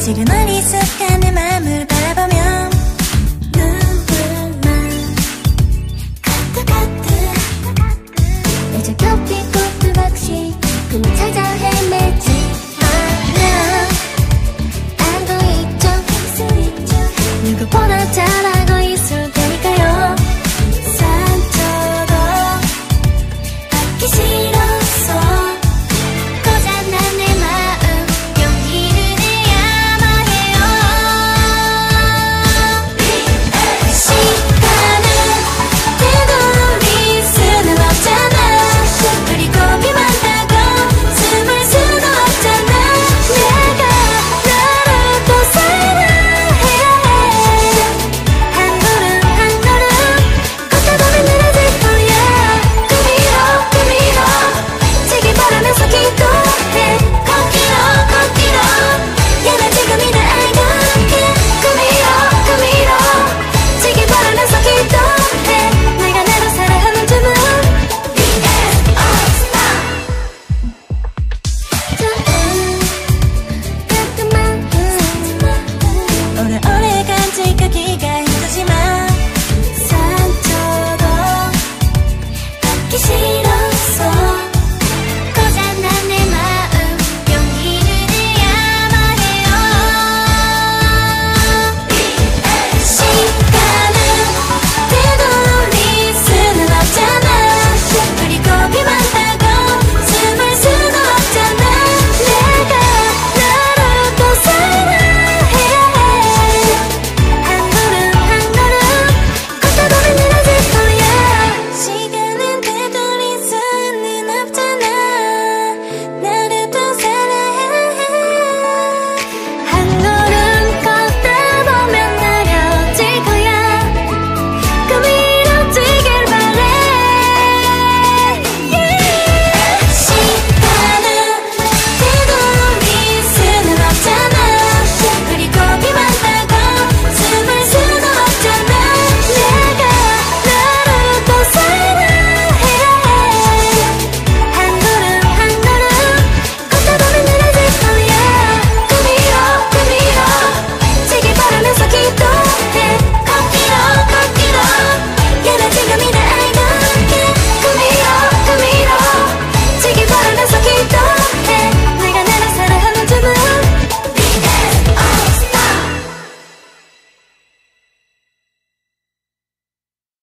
아직은 어리숙한 내 맘을 바라보면 눈물만 가득가득 이제 겹 피고 시라